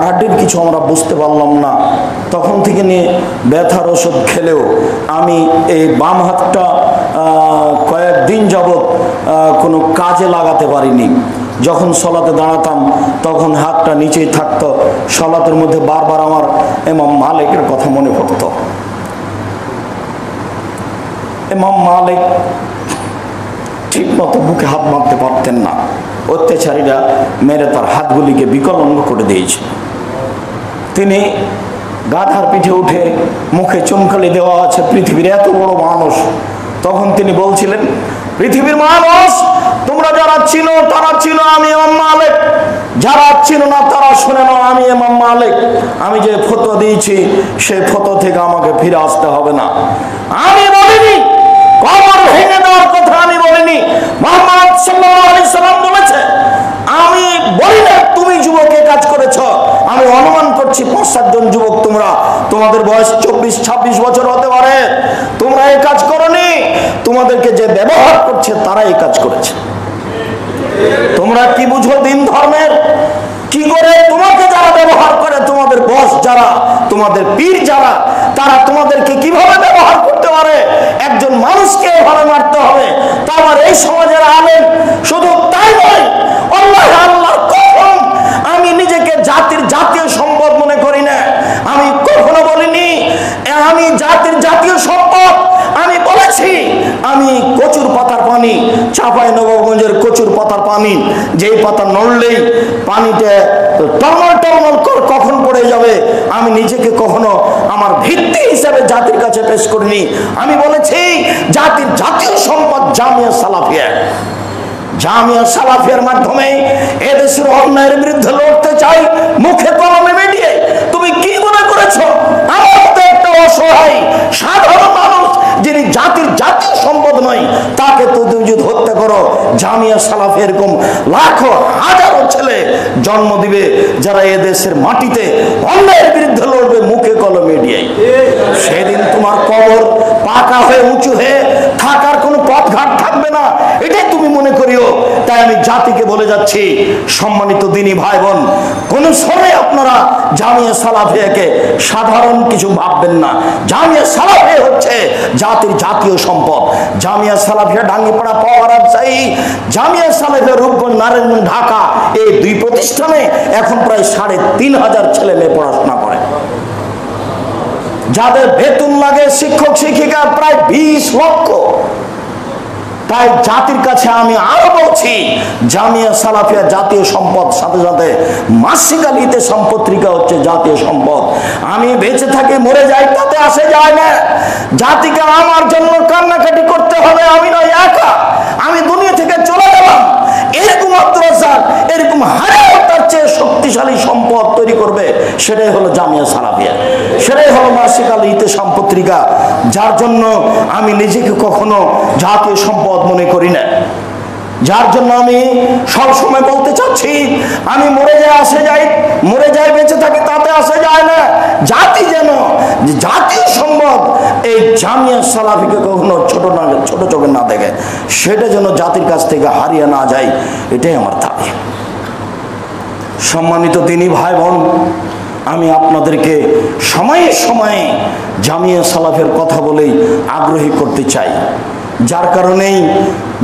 হাড্ডির কিছু আমরা বুঝতে পারলাম না। তখন থেকে নিয়ে ব্যথার ওষুধ খেলেও আমি এই বাম হাতটা কয়েকদিন যাবৎ কোনো কাজে লাগাতে পারিনি। যখন সলাতে দাঁড়াতাম, তখন হাতটা নিচেই থাকতো। সলাতের মধ্যে বারবার আমার এমাম মালিকের কথা মনে পড়তো। এমাম মালিক ঠিক মতো বুকে হাত মারতে পারতেন না। অত্যাচারীরা মেরে তার হাতগুলিকে বিকলঙ্গ করে দিয়েছে। তিনি গাধার পিঠে উঠে মুখে চুনকালি দেওয়া আছে, পৃথিবীর এত বড় মানুষ। তখন তিনি বলছিলেন, পৃথিবীর মানুষ, তোমরা যারা চিনো, তারা চিনো আমি এমাম মালিক। যারা চিনো না, তারা শুনে নাও আমি এমাম মালিক। আমি যে ফটো দিয়েছি সেই ফটো থেকে আমাকে ফিরে আসতে হবে না। আমি বলিনি ভেঙে দেওয়ার কথা আমি বলিনি। মোহাম্মদ সাল্লাম বলেছে কাজ করেছ। আমি অনুমান করছি পাঁচ সাতজন যুবক তোমরা, তোমাদের বয়স চব্বিশ, ছাব্বিশ বছর হতে পারে। তোমরা এই কাজ করনি। তোমাদেরকে যে ব্যবহার করছে তারা এই কাজ করেছে। তোমরা কি বুঝো দিন ধর্মের? কি করে তোমাকে যারা ব্যবহার করে, তোমাদের বস যারা তোমাদের পীর যারা, তারা তোমাদেরকে কীভাবে ব্যবহার করতে পারে? একজন মানুষকে এভাবে মারতে হবে। তারপর এই সমাজের আলেন শুধু তাই নয়, আল্লাহ আল্লাহ কখন আমি নিজেকে জাতির জাতীয় সম্পদ মনে করি না। আমি কখনো বলিনি আমি জাতির জাতীয় সম্পদ। আমি বলেছি, আমি কচুর পাতার পানি কচুর পাতার পানি, যেই পাতা নড়লেই পানিতে টলমল টলমল কখন পড়ে যাবে, আমি নিজেকে কখনো আমার ভিত্তি হিসাবে জাতির কাছে পেশ করিনি। আমি বলেছি, জাতির জাতীয় সম্পদ জামিয়া সালাফিয়া। জামিয়া সালাফিয়ার মাধ্যমে এদেশের অন্যায়ের বিরুদ্ধে লড়তে চাই, মুখে কলমে মিডিয়ে তুমি কি মনে করেছ? আমার সম্পদ নয়। তাকে তো তুমি যদি হত্যা করো। জামিয়া সালাফ এরকম লাখো হাজারো ছেলে জন্ম দিবে যারা এ দেশের মাটিতে অন্যায়ের বিরুদ্ধে লড়বে মুখে কলমে মিডিয়ে সেদিন তোমার কবর পাকা হয়ে উঁচু হয়ে পথঘাট থাকবে না, এটাই তুমি মনে করিও। তাই আমি জাতিকে বলে যাচ্ছি, সম্মানিত দিনী ভাই বোন কোন সময় আপনারা জামিয়া সালাফিয়াকে সাধারণ কিছু ভাববেন না। জামিয়া সালাফিয়া হচ্ছে জাতির জাতীয় সম্পদ। জামিয়া সালাফিয়া ডাঙ্গিপাড়া পাওয়ার চাই জামিয়া সালাফিয়া রূপগঞ্জ, নারায়ণগঞ্জ, ঢাকা, এই দুই প্রতিষ্ঠানে এখন প্রায় সাড়ে তিন হাজার ছেলে মেয়ে পড়াশোনা করে। যাদের বেতন লাগে শিক্ষক, শিক্ষিকা প্রায় বিশ লক্ষ। তাই জাতির কাছে আমি আরও বলছি, জামিয়া সালাফিয়া জাতীয় সম্পদ, সাথে সাথে মাসিক আলিতে সম্পত্রিকা হচ্ছে জাতীয় সম্পদ। আমি বেঁচে থাকি, মরে যাই, তাতে আসে যায় না। জাতিকে আমার জন্য কান্নাকাটি করতে হবে, আমি নয় একা। আমি দুনিয়া থেকে চলে গেলাম। এরকম মাদ্রাসা এরকম হাজার তার চেয়ে শক্তিশালী সম্পদ তৈরি করবে, সেটাই হলো জামিয়া সালাফিয়া। সেটাই হলো মাসিক আল ইতে সম্পত্রিকা যার জন্য আমি নিজেকে কখনো জাতীয় সম্পদ মনে করি না। যার জন্য আমি সবসময় বলতে চাচ্ছি, আমি মরে যাই আসে যাই মরে যাই বেঁচে থাকি তাতে আসে যায় না জাতি যেন যে জাতীয় সম্পদ এই জামিয়া সালাফিকে কখনো ছোট না, ছোট চোখে না দেখে, সেটা যেন জাতির কাছ থেকে হারিয়ে না যায়, এটাই আমার দাবি। সম্মানিত তিনি ভাই বোন আমি আপনাদেরকে সময়ে সময়ে জামিয়া সালাফের কথা বলেই আগ্রহী করতে চাই। যার কারণেই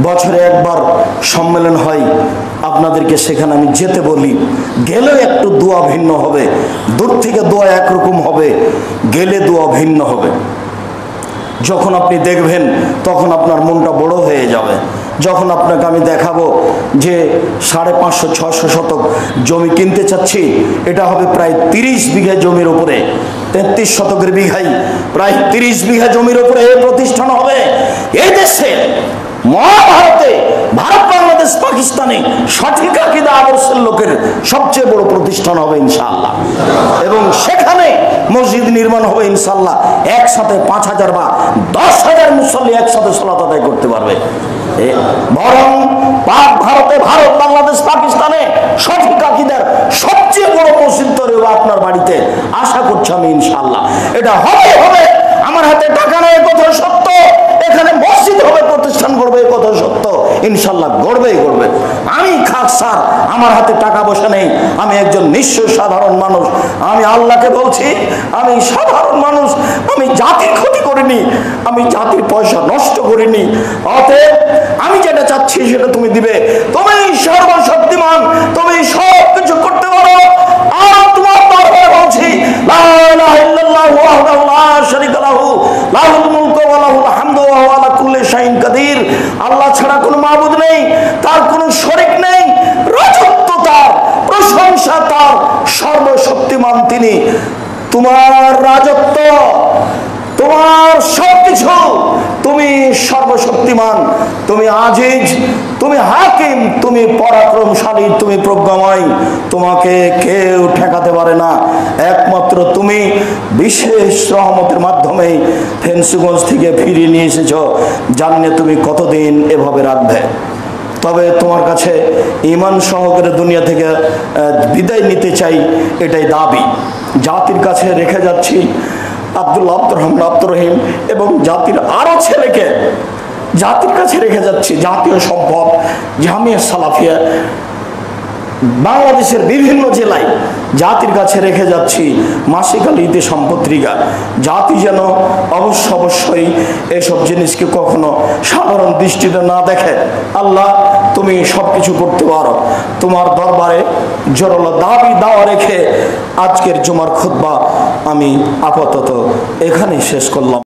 বছরে একবার সম্মেলন হয়, আপনাদেরকে সেখানে আমি যেতে বলি। গেলেও একটু দোয়া ভিন্ন হবে, দূর থেকে দোয়া একরকম হবে, গেলে দোয়া ভিন্ন হবে। যখন আপনি দেখবেন, তখন আপনার মনটা বড় হয়ে যাবে। যখন আপনাকে আমি দেখাবো যে সাড়ে পাঁচশো ছশো শতক জমি কিনতে চাচ্ছি, এটা হবে প্রায় তিরিশ বিঘা জমির উপরে, তেত্রিশ শতকের বিঘাই, প্রায় তিরিশ বিঘা জমির উপরে এই প্রতিষ্ঠান হবে। এই দেশে মহাভারতে ভারত, বাংলাদেশ, পাকিস্তানে সঠিক আকিদা আদর্শের লোকের সবচেয়ে বড় প্রতিষ্ঠান হবে ইনশাআল্লাহ। এবং সেখানে নির্মাণ হবে, ইনশাল্লাহ একসাথে পাঁচ হাজার বা দশ হাজার মুসল্লি একসাথে সলাত আদায় করতে পারবে। বরং পাক ভারতে, ভারত, বাংলাদেশ, পাকিস্তানে সঠিক আকিদার সবচেয়ে বড় মসজিদ তৈরি হবে আপনার বাড়িতে আশা করছি আমি, ইনশাল্লাহ। এটা হবে হবে। আমার হাতে টাকা নেই কথা সত্য। এখানে মসজিদ হবে, প্রতিষ্ঠান করবে কথা সত্য। ইনশাল্লাহ গড়বেই গড়বে। স্যার, আমার হাতে টাকা পয়সা নেই। আমি একজন নিঃস্ব সাধারণ মানুষ। আমি আল্লাহকে বলছি, আমি সাধারণ মানুষ। আমি জাতির ক্ষতি করিনি। আমি জাতির পয়সা নষ্ট করিনি। অতএব আমি যেটা চাচ্ছি সেটা তুমি দিবে। তুমি সর্বশক্তিমান, তুমি সব কিছু করতে পারো। আর তোমার দরবারে বলছি আল্লাহ ছাড়া কোনো মাবুদ নেই। প্রশংসা তার সর্বশক্তিমান তিনি। তোমার রাজত্ব, তোমার সবকিছু তুমি সর্বশক্তিমান। তুমি আজিজ, তুমি হাকিম, তুমি পরাক্রমশালী, তুমি প্রজ্ঞাময়। তোমাকে কেউ ঠেকাতে পারে না। একমাত্র তুমি বিশেষ রহমতের মাধ্যমে ফেন্সুগঞ্জ থেকে ফিরিয়ে নিয়ে এসেছ। জানলে তুমি কতদিন এভাবে রাখবে? তবে তোমার কাছে ইমান সহকারে দুনিয়া থেকে বিদায় নিতে চাই এটাই দাবি। জাতির কাছে রেখে যাচ্ছি আব্দুল আব্দুর রহমান আব্দুর রহিম এবং জাতির আরও ছেলেকে জাতির কাছে রেখে যাচ্ছি। জাতীয় সম্ভব জামিয়া সালাফিয়া বাংলাদেশের বিভিন্ন জেলায় জাতির কাছে রেখে যাচ্ছি মাসিক আল ইতি সম্পত্রিকা জাতি যেন অবশ্য অবশ্যই এসব জিনিসকে কখনো সাধারণ দৃষ্টিতে না দেখে। আল্লাহ, তুমি সব কিছু করতে পারো। তোমার দরবারে জোরল দাবি দাওয়া রেখে আজকের জুমার খুতবা আমি আপাতত এখানেই শেষ করলাম।